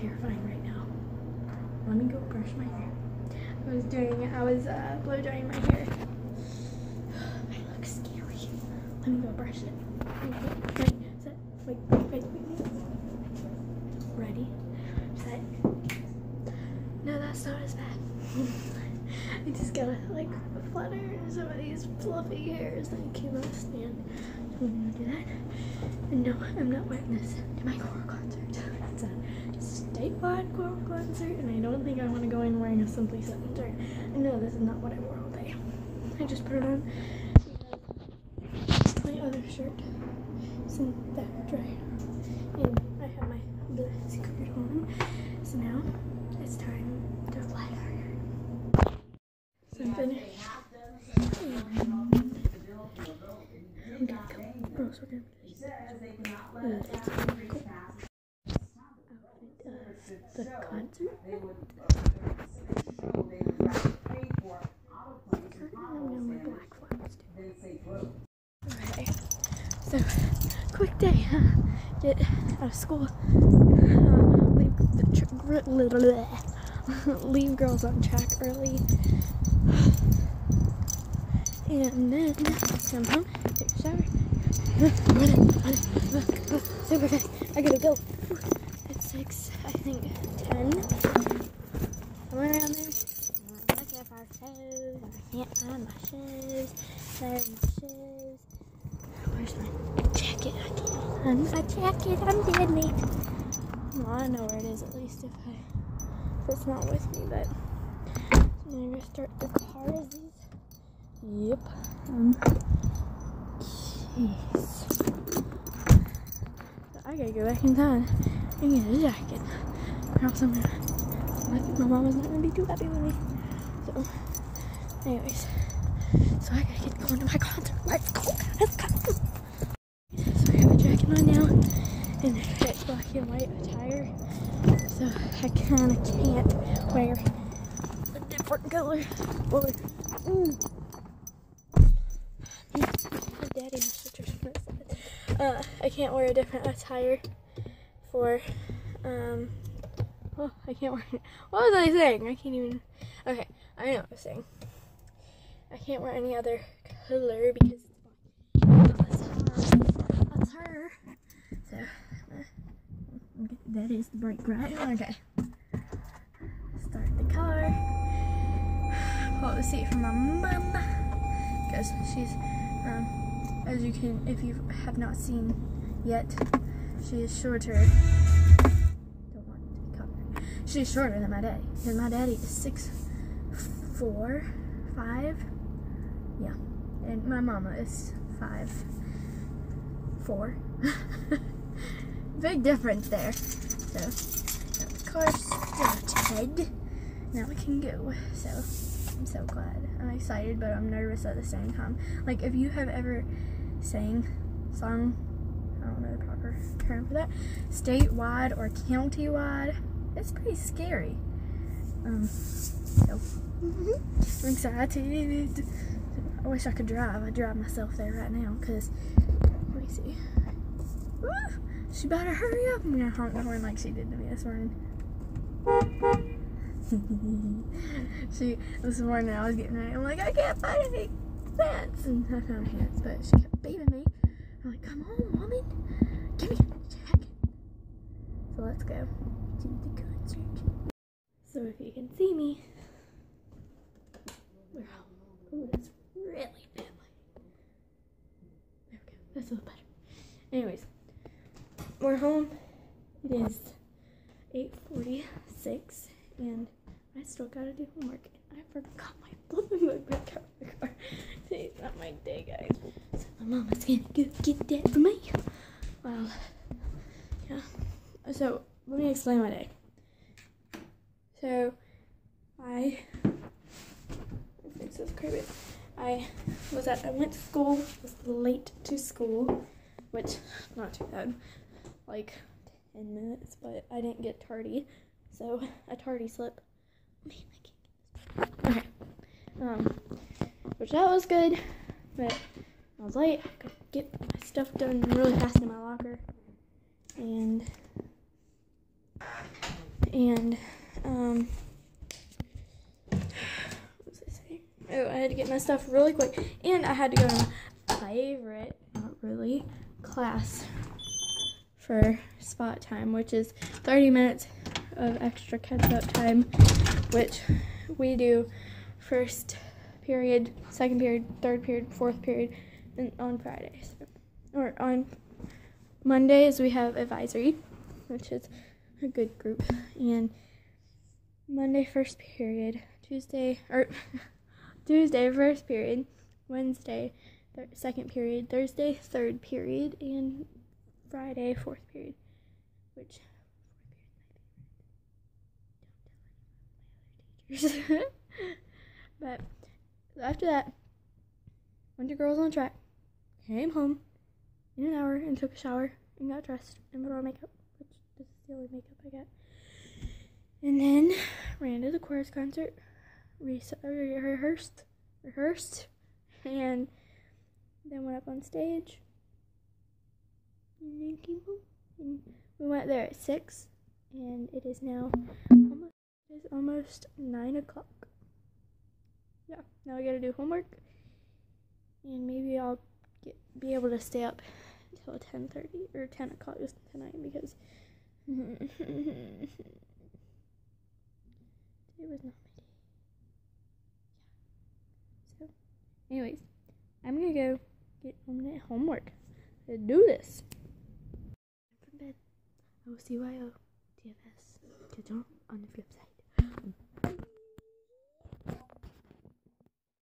terrifying right now. Let me go brush my hair. I was doing, I was uh, blow drying my hair. I look scary. Let me go brush it. Wait, set, wait, wait, wait. Ready, set. No, that's not as bad. I just gotta like flutter some of these fluffy hairs that I came cannot stand. I'm gonna do that. And no, I'm not wearing this to my choral concert. A statewide choral concert, and I don't think I want to go in wearing a Simply Southern shirt. I know this is not what I wore all day. I just put it on because my other shirt is in that dry. And I have my blue skirt on. So now it's time to fly hair. So I'm finished. I'm gonna go. We're gonna uh, it's gonna go. Outfit of the concert. Curtain, I'm gonna wear black flowers too. Okay, so quick day, huh? Get out of school, uh, leave the tr- gr- leave girls on track early, and then come home, take a shower, run it, run it, uh, uh, super fast. I gotta go. Six, I think, ten. Somewhere around there. I'm looking for shoes. I can't find my shoes. There's my shoes. Where's my jacket? I can't find my jacket. I'm dead meat. Well, I know where it is at least if I if it's not with me, but I'm gonna start the car. Yep. Um jeez. I gotta go back in time and need a jacket. Or else I'm gonna I think my mama's not gonna be too happy with me. So anyways. So I gotta get going to my concert. Let's go. Let's go. So I have a jacket on now and it's black and white attire. So I kinda can't wear a different color. Or mm. My daddy have just uh, I can't wear a different attire for um oh I can't wear it. what was I saying? I can't even okay, I know what I was saying. I can't wear any other color because it's black. That's her. So uh, that is the bright right. Okay. Start the car. Pull the seat for my mom because she's um as you can if you have not seen yet she is shorter. Don't want to be she's shorter than my daddy. Because my daddy is six four five. Yeah. And my mama is five four. Big difference there. So got the car started now we can go. So I'm so glad. I'm excited, but I'm nervous at the same time. Like, if you have ever sang, sung, I don't know the proper term for that, statewide or county-wide, it's pretty scary. Um, so, I'm excited. I wish I could drive. I'd drive myself there right now, because, let me see. Woo! She better hurry up. I'm gonna honk the horn like she did to me this morning. she this morning I was getting ready. I'm like, I can't find any pants, and I found pants, but she kept beating me. I'm like, come on, woman, give me a jacket. So let's go to the concert. So if you can see me, we're home. Ooh, that's really bad. There we go. That's a little better. Anyways, we're home. It is 8:46 and I still gotta do homework. I forgot my flipping book back out of the car. Today's not my day, guys. So my mama's gonna go get that for me. Well, yeah. So let me explain my day. So I this. I was at I went to school, was late to school, which not too bad. Like 10 minutes, but I didn't get tardy. So a tardy slip. Man. Okay. Um, which that was good, but I was late. I could get my stuff done really fast in my locker, and and um, what was I saying? Oh, I had to get my stuff really quick, and I had to go to my favorite, not really, class for spot time, which is 30 minutes of extra catch up time, which we do first period, second period, third period, fourth period, on Fridays. Or on Mondays, we have advisory, which is a good group. And Monday, first period, Tuesday, or Tuesday, first period, Wednesday, thir- second period, Thursday, third period, and Friday, fourth period, which but after that, went to Girls on Track, came home in an hour and took a shower and got dressed and put on makeup, which this is the only makeup I got. And then ran to the chorus concert, re- rehearsed, rehearsed, and then went up on stage. And then came home. And we went there at six, and it is now almost almost nine o'clock. Yeah, now I gotta do homework, and maybe I'll get be able to stay up until ten thirty or ten o'clock tonight because it was not my day. Yeah. So, anyways, I'm gonna go get on homework. Let's do this. From bed. I will CYO TFS. Catch on the flip side.